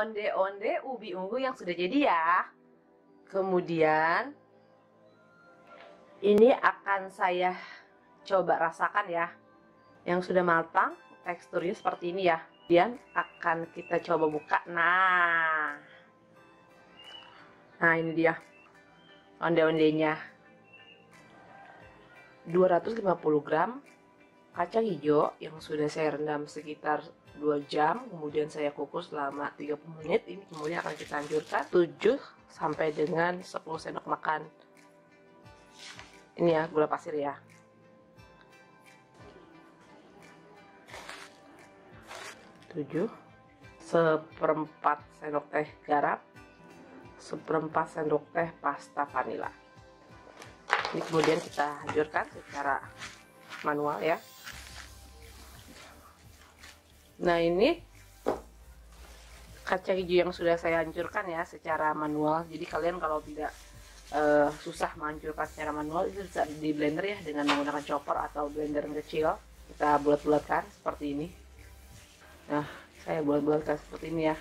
onde-onde ubi ungu yang sudah jadi ya. Kemudian ini akan saya coba rasakan ya. Yang sudah matang, teksturnya seperti ini ya. Kemudian akan kita coba buka. Nah. Nah, ini dia. Onde-ondenya. 250 gram kacang hijau yang sudah saya rendam sekitar 2 jam kemudian saya kukus selama 30 menit ini kemudian akan kita hancurkan 7 sampai dengan 10 sendok makan. Ini ya gula pasir ya. Tujuh. Seperempat sendok teh garam. Seperempat sendok teh pasta vanila. Ini kemudian kita hancurkan secara manual ya nah ini kaca hijau yang sudah saya hancurkan ya secara manual. Jadi kalian kalau tidak uh, susah menghancurkan secara manual itu bisa di blender ya dengan menggunakan chopper atau blender yang kecil. Kita bulat-bulatkan seperti ini. Nah saya bulat-bulatkan seperti ini ya.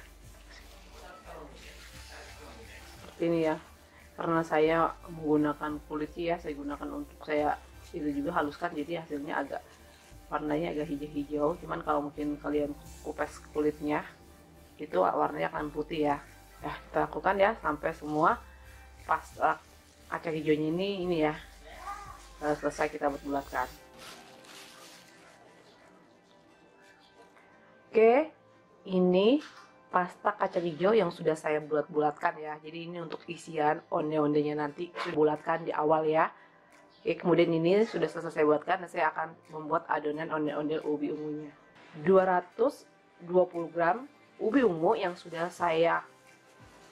Seperti ini ya. Karena saya menggunakan kulit ya saya gunakan untuk saya itu juga haluskan jadi hasilnya agak warnanya agak hijau-hijau cuman kalau mungkin kalian kupes kulitnya itu warnanya akan putih ya. Ya kita lakukan ya sampai semua pas kaca hijaunya ini ini ya selesai kita bulat-bulatkan oke ini pasta kacang hijau yang sudah saya bulat-bulatkan ya. Jadi ini untuk isian onde-ondenya nanti bulatkan di awal ya Oke, kemudian ini sudah selesai saya buatkan dan saya akan membuat adonan onde-onde ubi ungunya. 220 gram ubi ungu yang sudah saya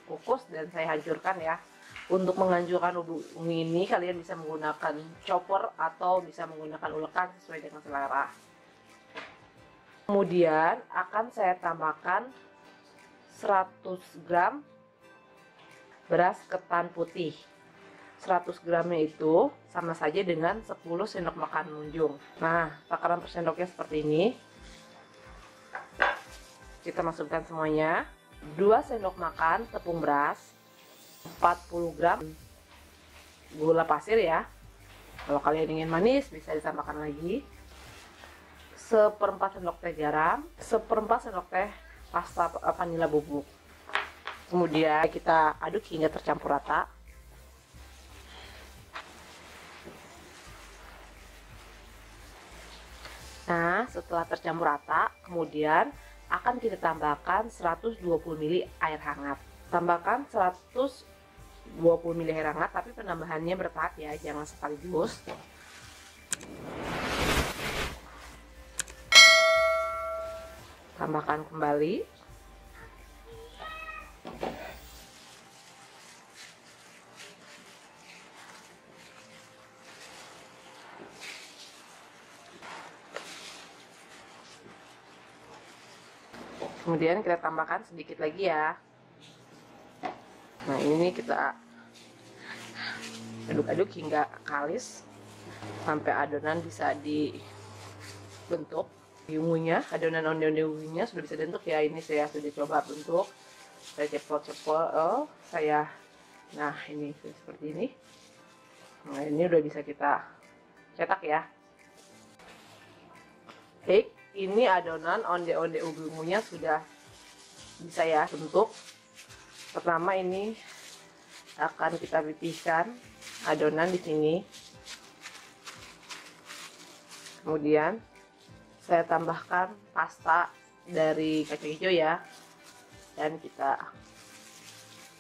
kukus dan saya hancurkan ya. Untuk menghancurkan ubi ungu ini kalian bisa menggunakan chopper atau bisa menggunakan ulekan sesuai dengan selera. Kemudian akan saya tambahkan 100 gram beras ketan putih 100 gramnya itu sama saja dengan 10 sendok makan munjung nah takaran per sendoknya seperti ini. Kita masukkan semuanya. 2 sendok makan tepung beras 40 gram gula pasir ya. Kalau kalian ingin manis bisa ditambahkan lagi. Seperempat sendok teh garam seperempat sendok teh pasta vanila bubuk. Kemudian kita aduk hingga tercampur rata Nah, setelah tercampur rata, kemudian akan kita tambahkan 120 ml air hangat. Tambahkan 120 ml air hangat, tapi penambahannya bertahap ya, jangan sekaligus. Tambahkan kembali. Kemudian kita tambahkan sedikit lagi ya. Nah ini kita aduk-aduk hingga kalis sampai adonan bisa dibentuk. Ungunya adonan onde-onde ungunya sudah bisa dibentuk ya. Ini saya sudah coba bentuk. Saya cepol-cepol oh, saya nah ini seperti ini. Nah ini udah bisa kita cetak ya. Oke ini adonan onde-onde ubi ungunya sudah bisa ya bentuk. Pertama ini akan kita pipihkan adonan di sini. Kemudian saya tambahkan pasta dari kacang hijau ya. Dan kita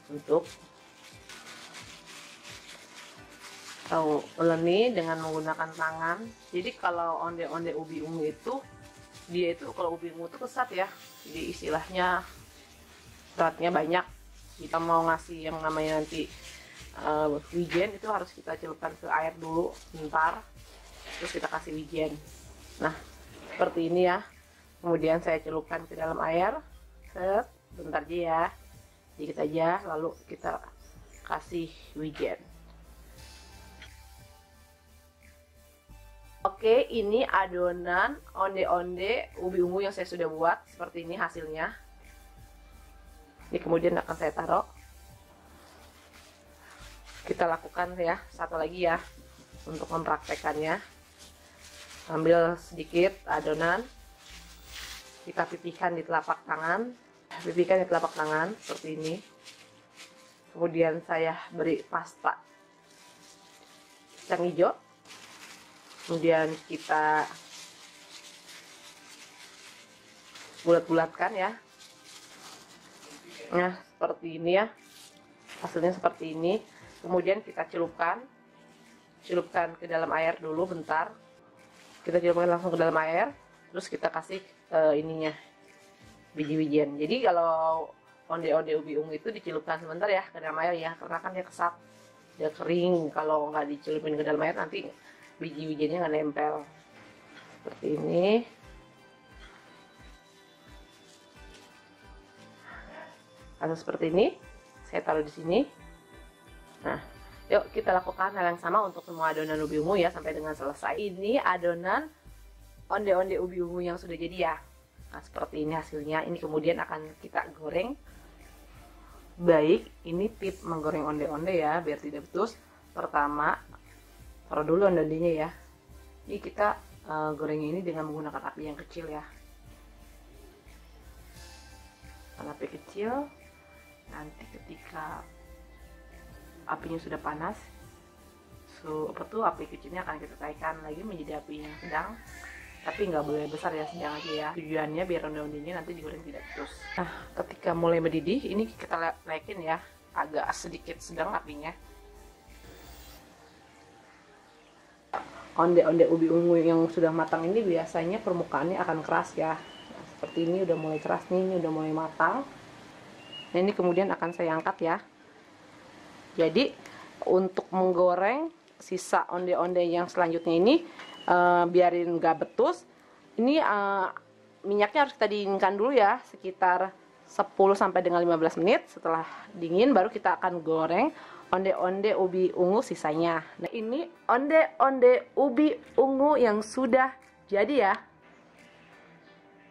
bentuk. Atau uleni dengan menggunakan tangan. Jadi kalau onde-onde ubi ungu itu dia itu kalau ungu itu kesat ya. Jadi istilahnya seratnya banyak. Kita mau ngasih yang namanya nanti uh, wijen itu harus kita celupkan ke air dulu sebentar terus kita kasih wijen. Nah seperti ini ya. Kemudian saya celupkan ke dalam air. Set bentar aja ya. Dikit aja lalu kita kasih wijen Oke, ini adonan onde-onde ubi ungu yang saya sudah buat. Seperti ini hasilnya. ini kemudian akan saya taruh. Kita lakukan ya satu lagi ya untuk mempraktekannya. Ambil sedikit adonan. Kita pipihkan di telapak tangan. Pipihkan di telapak tangan seperti ini. Kemudian saya beri pasta. Kacang hijau kemudian kita bulat-bulatkan ya. Nah seperti ini ya. Hasilnya seperti ini. Kemudian kita celupkan. Celupkan ke dalam air dulu bentar. Kita celupkan langsung ke dalam air. Terus kita kasih uh, ininya biji-bijian. Jadi kalau onde-onde ubi ungu itu dicelupkan sebentar ya ke dalam air ya karena kan dia kesat dia kering. Kalau nggak dicelupin ke dalam air nanti biji-bijiannya nggak nempel. Seperti ini. Atau seperti ini. Saya taruh di sini. Nah yuk kita lakukan hal yang sama untuk semua adonan ubi ungu ya sampai dengan selesai. Ini adonan onde-onde ubi ungu yang sudah jadi ya. Nah seperti ini hasilnya. Ini kemudian akan kita goreng. Baik ini tip menggoreng onde-onde ya biar tidak betus pertama taruh dulu onde-ondenya ya. Ini kita uh, goreng ini dengan menggunakan api yang kecil ya. Api kecil nanti ketika apinya sudah panas so apa tuh api kecilnya akan kita naikkan lagi menjadi api yang sedang tapi nggak boleh besar ya sedang aja ya. Tujuannya biar onde-ondenya nanti digoreng tidak terus. Nah ketika mulai mendidih ini kita naikin ya. Agak sedikit sedang apinya onde-onde ubi ungu yang sudah matang ini biasanya permukaannya akan keras ya. Nah, seperti ini udah mulai keras nih ini udah mulai matang. Nah ini kemudian akan saya angkat ya. Jadi untuk menggoreng sisa onde-onde yang selanjutnya ini uh, biarin gak betus. Ini uh, minyaknya harus kita dinginkan dulu ya sekitar 10 sampai dengan 15 menit. Setelah dingin baru kita akan goreng onde-onde ubi ungu sisanya. Nah, ini onde-onde ubi ungu yang sudah jadi ya.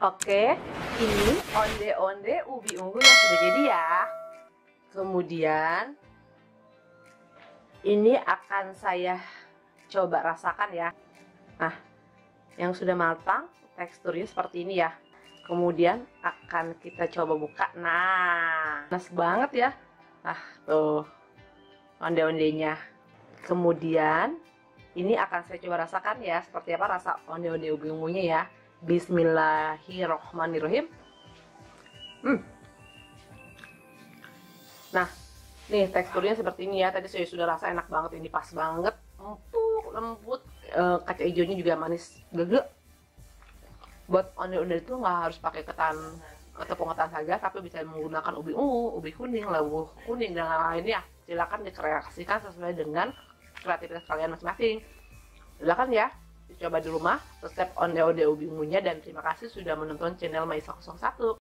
Oke, ini onde-onde ubi ungu yang sudah jadi ya. Kemudian ini akan saya coba rasakan ya. Nah, yang sudah matang teksturnya seperti ini ya. Kemudian akan kita coba buka. Nah, panas banget ya. Nah, tuh onde-ondenya. Kemudian ini akan saya coba rasakan ya seperti apa rasa onde-onde ubi ungunya ya. Bismillahirrohmanirrohim. Hmm. Nah, nih teksturnya seperti ini ya. Tadi saya sudah rasa enak banget ini pas banget, empuk, lembut. E, kaca hijaunya juga manis, gege. Buat onde-onde itu nggak harus pakai ketan tepung ketan saja, tapi bisa menggunakan ubi ungu, ubi kuning, labu kuning dan lain-lain. Ya silakan dikreasikan sesuai dengan kreativitas kalian masing-masing. Silakan ya dicoba di rumah resep onde-onde ubi ungunya dan terima kasih sudah menonton channel Maisa 01